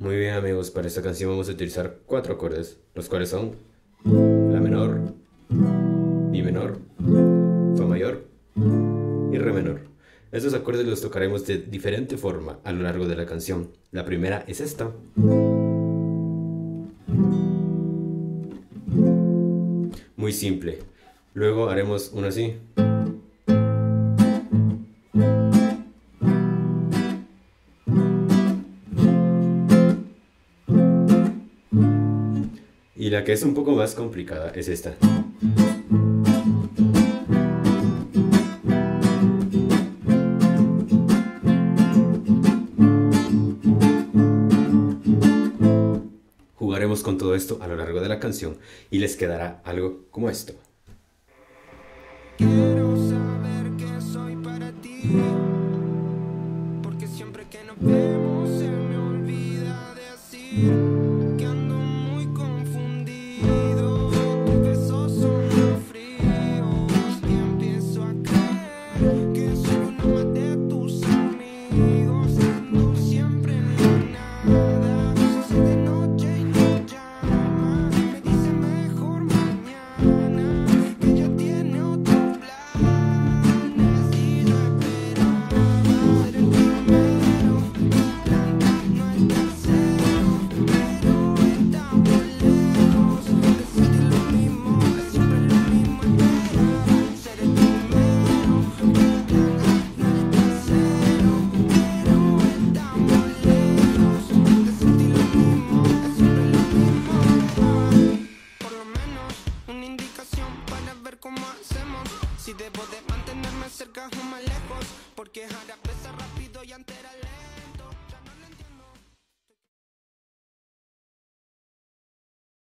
Muy bien amigos, para esta canción vamos a utilizar cuatro acordes, los cuales son La menor, Mi menor, Fa mayor y Re menor. Estos acordes los tocaremos de diferente forma a lo largo de la canción. La primera es esta. Muy simple. Luego haremos una así. Y la que es un poco más complicada es esta. Jugaremos con todo esto a lo largo de la canción y les quedará algo como esto. Quiero saber que soy para ti, porque siempre que nos vemos... Si debo de mantenerme cerca o más lejos, porque ahora